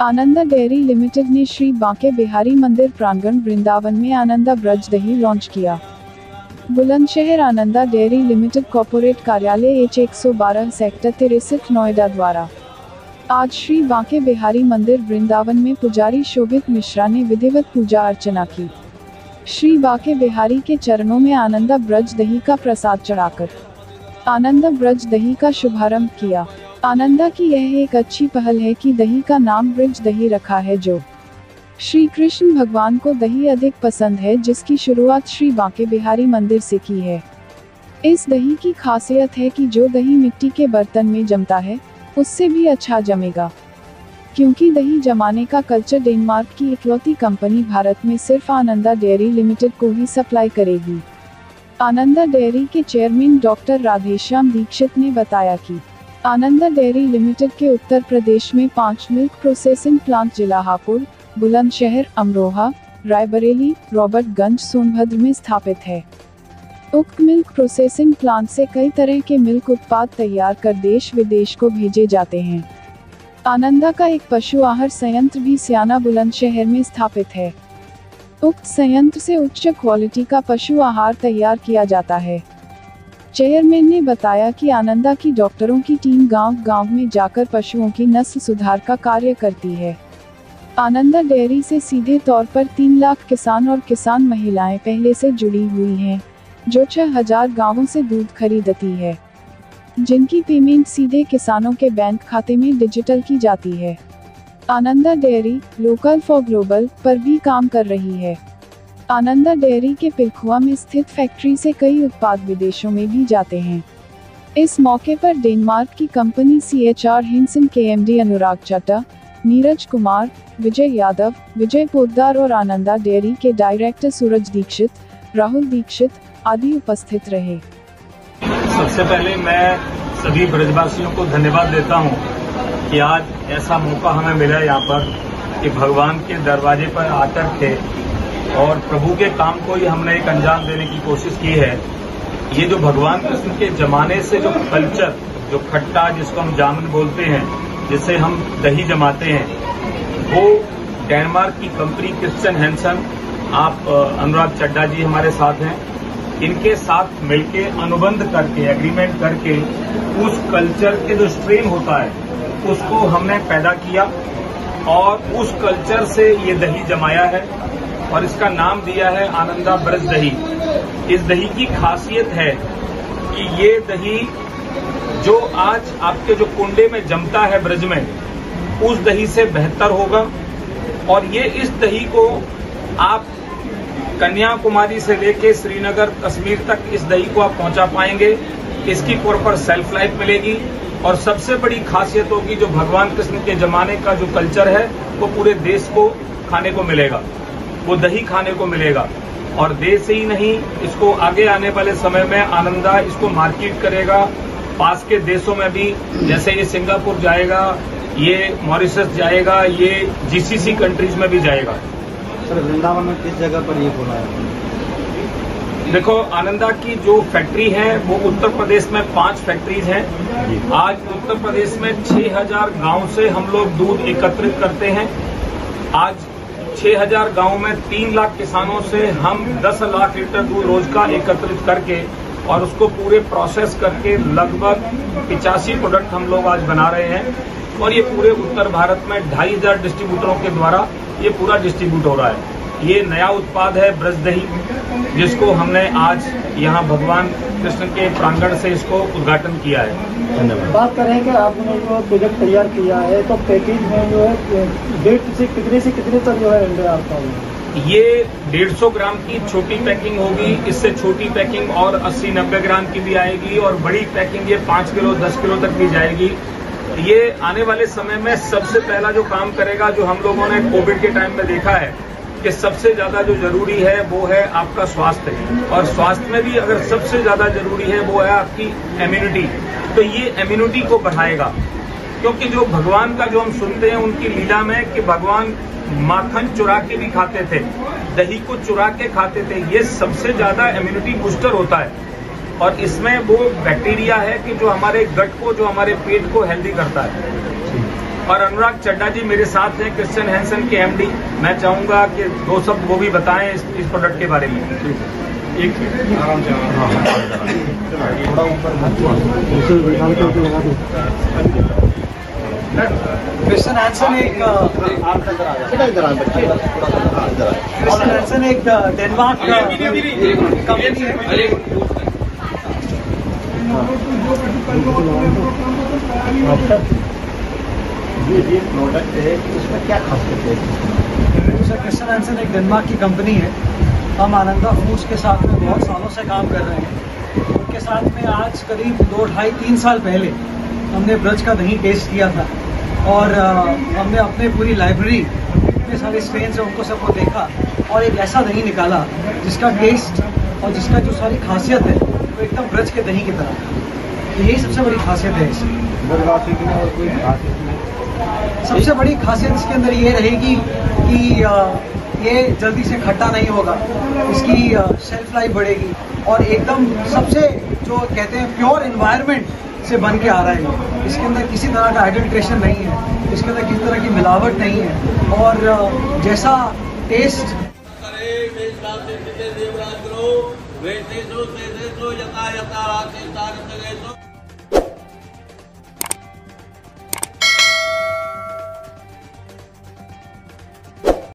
Ananda dairy limited ने श्री बांके बिहारी मंदिर प्रांगण वृंदावन में आनंदा ब्रज दही लॉन्च किया। Bulandshahr Ananda dairy limited corporate कार्यालय एच 112 सेक्टर तिरसठ नोएडा द्वारा। आज श्री बांके बिहारी मंदिर वृंदावन में पुजारी शोभित मिश्रा ने विधिवत पूजा अर्चना की। श्री बांके बिहारी के चरणों में आनंदा ब्रज दही का प्रसाद चढ़ाकर, आनंदा ब्रज दही का शुभारंभ किया। आनंदा की यह एक अच्छी पहल है कि दही का नाम ब्रज दही रखा है जो श्री कृष्ण भगवान को दही अधिक पसंद है, जिसकी शुरुआत श्री बांके बिहारी मंदिर से की है। इस दही की खासियत है कि जो दही मिट्टी के बर्तन में जमता है, उससे भी अच्छा जमेगा। क्योंकि दही जमाने का कल्चर डेनमार्क की इकलौती कंपनी भारत में सिर्फ़ आनंदा डेयरी लिमिटेड को ही सप्लाई करेगी। आनंदा डेयरी के चेयरमैन डॉक्टर राधेश्याम दीक्षित ने बताया कि आनंदा डेयरी लिमिटेड के उत्तर प्रदेश में पाँच मिल्क प्रोसेसिंग प्लांट जिला हापुड़ बुलंदशहर, अमरोहा, रायबरेली, रॉबर्टगंज, सोनभद्र में स्थापित है। उक्त मिल्क प्रोसेसिंग प्लांट से कई तरह के मिल्क उत्पाद तैयार कर देश विदेश को भेजे जाते हैं। आनंदा का एक पशु आहार संयंत्र भी सियाना, बुलंदशहर में स्थापित है। उक्त संयंत्र से उच्च क्वालिटी का पशु आहार तैयार किया जाता है। चेयरमैन ने बताया कि आनंदा की डॉक्टरों की टीम गांव-गांव में जाकर पशुओं की नस्ल सुधार का कार्य करती है। आनंदा डेयरी से सीधे तौर पर तीन लाख किसान और किसान महिलाएँ पहले से जुड़ी हुई हैं, जो छह हज़ार गाँवों से दूध खरीदती है। जिनकी पेमेंट सीधे किसानों के बैंक खाते में डिजिटल की जाती है। Ananda dairy local for global पर भी काम कर रही है। आनंदा डेयरी के पिलखुआ में स्थित फैक्ट्री से कई उत्पाद विदेशों में भी जाते हैं। इस मौके पर डेनमार्क की company C H R Hansen के एम डी अनुराग चट्टा नीरज कुमार, विजय यादव, विजय पोदार और आनंदा डेयरी के डायरेक्टर सूरज दीक्षित, राहुल दीक्षित आदि उपस्थित रहे। सबसे पहले मैं सभी ब्रजवासियों को धन्यवाद देता हूँ कि आज ऐसा मौका हमें मिला यहाँ पर कि भगवान के दरवाजे पर आकर के और प्रभु के काम को ही हमने एक अंजाम देने की कोशिश की है। ये जो भगवान कृष्ण के जमाने से जो कल्चर, जो खट्टा जिसको हम जामुन बोलते हैं, जिसे हम दही जमाते हैं, वो डेनमार्क की कंपनी क्रिश्चियन हैंसन आप अनुराग चड्डा जी हमारे साथ हैं। इनके साथ मिलके, अनुबंध करके एग्रीमेंट करके, उस कल्चर के जो स्ट्रेन होता है, उसको हमने पैदा किया और उस कल्चर से ये दही जमाया है। और इसका नाम दिया है आनंदा ब्रज दही। इस दही की खासियत है कि ये दही जो आज आपके जो कुंडे में जमता है ब्रज में, उस दही से बेहतर होगा। और ये इस दही को आप कन्याकुमारी से लेके श्रीनगर कश्मीर तक इस दही को आप पहुँचा पाएँगे। इसकी प्रॉपर सेल्फ लाइफ मिलेगी। और सबसे बड़ी खासियत होगी जो भगवान कृष्ण के जमाने का जो कल्चर है, वो पूरे देश को, खाने को मिलेगा। वो दही खाने को मिलेगा। और देश से ही नहीं इसको आगे आने वाले समय में आनंदा इसको मार्केट करेगा। पास के देशों में भी जैसे ये सिंगापुर जाएगा ये मॉरिशस जाएगा ये जीसीसी कंट्रीज़ में भी जाएगा। सर वृंदावन में किस जगह पर ये खोला है? देखो आनंदा की जो फैक्ट्री है वो उत्तर प्रदेश में पाँच फैक्ट्रीज हैं। आज उत्तर प्रदेश में 6000 गाँव से हम लोग दूध एकत्रित करते हैं। आज 6000 गाँव में तीन लाख किसानों से हम 10 लाख लीटर दूध रोज का एकत्रित करके और उसको पूरे प्रोसेस करके लगभग पिचासी प्रोडक्ट हम लोग आज बना रहे हैं और ये पूरे उत्तर भारत में ढाई हज़ार डिस्ट्रीब्यूटरों के द्वारा ये पूरा डिस्ट्रीब्यूट हो रहा है। ये नया उत्पाद है ब्रज दही जिसको हमने आज यहाँ भगवान कृष्ण के प्रांगण से इसको उद्घाटन किया है। धन्यवाद। बात करें कि आपने जो प्रोजेक्ट तैयार किया है तो पैकेज में जो है डेट से कितने से कितने तक जो है अंडे आपका ये 150 ग्राम की छोटी पैकिंग होगी इससे छोटी पैकिंग और 80-90 ग्राम की भी आएगी और बड़ी पैकिंग ये 5 किलो 10 किलो तक भी जाएगी। ये आने वाले समय में सबसे पहला जो काम करेगा जो हम लोगों ने कोविड के टाइम में देखा है कि सबसे ज़्यादा जो ज़रूरी है वो है आपका स्वास्थ्य। और स्वास्थ्य में भी अगर सबसे ज़्यादा ज़रूरी है वो है आपकी इम्यूनिटी तो ये इम्यूनिटी को बढ़ाएगा। क्योंकि जो भगवान का जो हम सुनते हैं, उनकी लीला में कि भगवान माखन चुरा के भी खाते थे, दही को चुरा के खाते थे, ये सबसे ज़्यादा इम्यूनिटी बूस्टर होता है। और इसमें वो बैक्टीरिया है कि जो हमारे गट को, जो हमारे पेट को हेल्दी करता है। और अनुराग चड्डा जी मेरे साथ हैं क्रिश्चियन हैंसन के एमडी मैं चाहूँगा कि दो शब्द वो भी बताएँ इस, इस प्रोडक्ट के बारे में एक आराम से थोड़ा ऊपर क्रिश्चियन हैंसन एक क्रिश्चियन हैंसन एक डेनमार्क कंपनी है ये ये प्रोडक्ट है इसमें क्या खासियत है? सर क्रिश्चियन हैंसन एक डेनमार्क की कंपनी है। हम आनंदा फूड्स के साथ में बहुत सालों से काम कर रहे हैं। उनके साथ में आज करीब दो ढाई तीन साल पहले हमने ब्रज का दही टेस्ट किया था। और हमने अपने पूरी लाइब्रेरी इतने सारे स्ट्रेन है, उनको सबको देखा और एक ऐसा दही निकाला जिसका टेस्ट और जिसका जो सारी खासियत है, वो तो एकदम ब्रज के दही की तरह। यही सबसे बड़ी खासियत है नहीं सबसे बड़ी खासियत इसके अंदर ये रहेगी कि ये जल्दी से खट्टा नहीं होगा। इसकी शेल्फ लाइफ बढ़ेगी और एकदम सबसे जो कहते हैं प्योर इन्वायरमेंट से बन के आ रहा है। इसके अंदर किसी तरह का आइडेंटिफिकेशन नहीं है। इसके अंदर किसी तरह की मिलावट नहीं है। और जैसा टेस्ट वेदेशो तेजेशो यथा यथा राशि